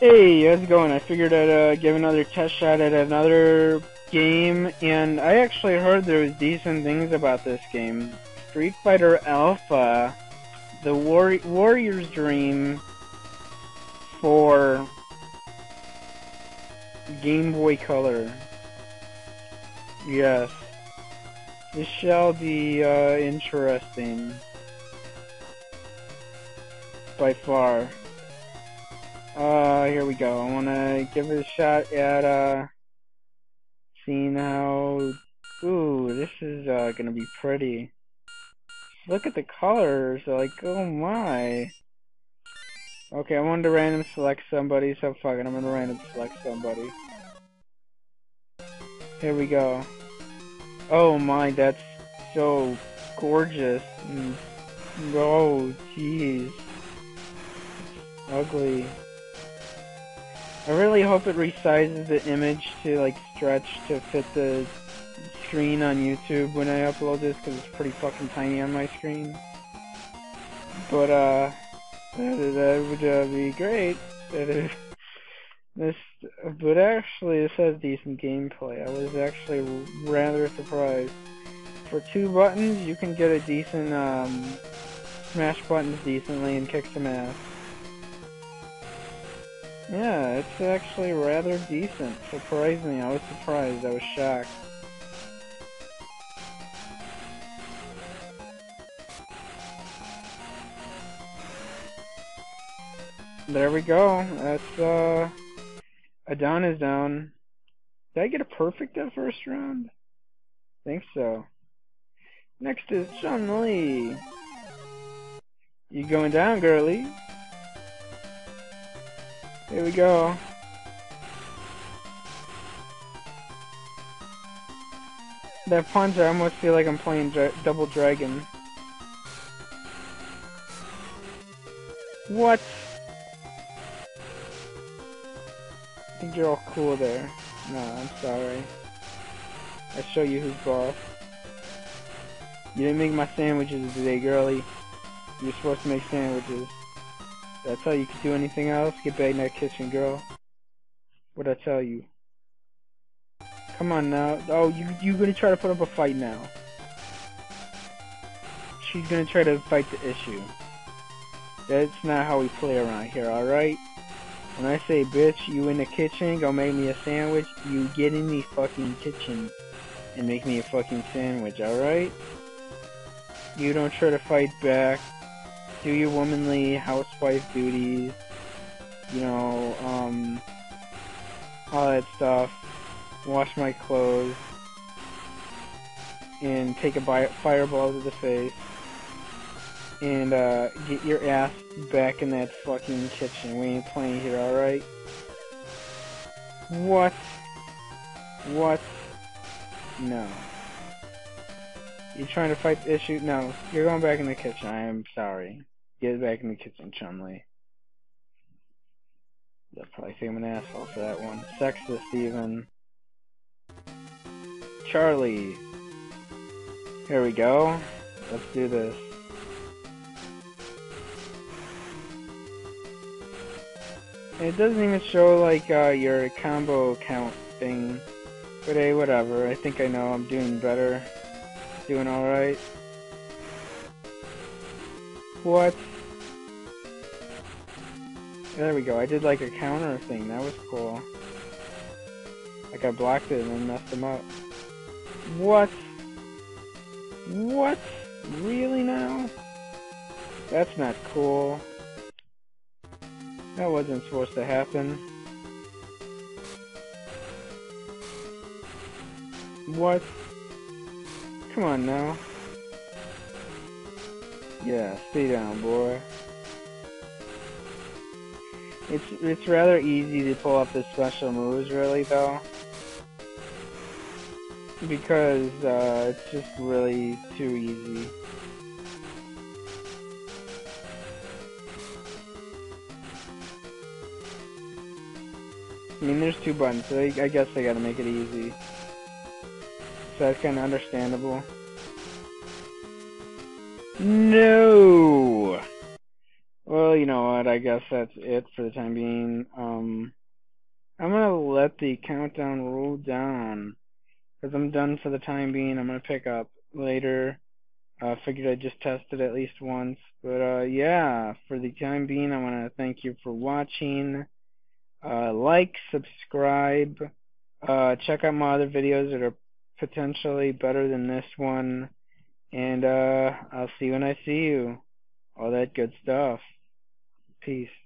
Hey, how's it going? I figured I'd uh, give another test shot at another game, and I actually heard there was decent things about this game. Street Fighter Alpha, the War Warrior's Dream for Game Boy Color. Yes. This shall be uh, interesting. By far. Uh, here we go. I want to give it a shot at, uh, seeing how... Ooh, this is, uh, gonna be pretty. Look at the colors, like, oh my. Okay, I wanted to random select somebody, so fuck it, I'm gonna random select somebody. Here we go. Oh my, that's so gorgeous. Mm. Oh, jeez. Ugly. I really hope it resizes the image to like stretch to fit the screen on YouTube when I upload this because it's pretty fucking tiny on my screen. But uh, that, would uh, be great. this, but actually, this has decent gameplay. I was actually rather surprised. For two buttons, you can get a decent um, smash buttons decently and kick some ass. Yeah, it's actually rather decent. Surprised me. I was surprised. I was shocked. There we go. That's, uh... A down is down. Did I get a perfect that first round? think so. Next is Chun-Li. You going down, girly? Here we go. That punch, I almost feel like I'm playing Dra Double Dragon. What? I think you're all cool there. No, I'm sorry. I'll show you who's boss. You didn't make my sandwiches today, girly. You're supposed to make sandwiches. Did I tell you could do anything else? Get back in that kitchen, girl. What'd I tell you? Come on now. Oh, you you gonna try to put up a fight now? She's gonna try to fight the issue. That's not how we play around here, alright? When I say, bitch, you in the kitchen, go make me a sandwich, you get in the fucking kitchen and make me a fucking sandwich, alright? You don't try to fight back do your womanly housewife duties, you know, um, all that stuff, wash my clothes, and take a fireball to the face, and uh, get your ass back in that fucking kitchen. We ain't playing here, alright? What? What? No. You trying to fight the issue? No, you're going back in the kitchen. I am sorry. Get back in the kitchen, Chun-Li. They'll probably think I'm an asshole for that one. Sexist, even. Charlie. Here we go. Let's do this. It doesn't even show like uh, your combo count thing. But hey, whatever. I think I know I'm doing better. Doing alright. What? There we go. I did like a counter thing. That was cool. Like I blocked it and then messed him up. What? What? Really now? That's not cool. That wasn't supposed to happen. What? Come on now. Yeah, stay down, boy. It's it's rather easy to pull off the special moves, really, though. Because uh, it's just really too easy. I mean, there's two buttons, so I, I guess they gotta make it easy. So that's kinda understandable. No! Well, you know what, I guess that's it for the time being. Um, I'm gonna let the countdown roll down because I'm done for the time being. I'm gonna pick up later. Uh, figured I'd just test it at least once. But uh, yeah, for the time being, I want to thank you for watching. Uh, like, subscribe, uh, check out my other videos that are potentially better than this one. And uh, I'll see you when I see you. All that good stuff. Peace.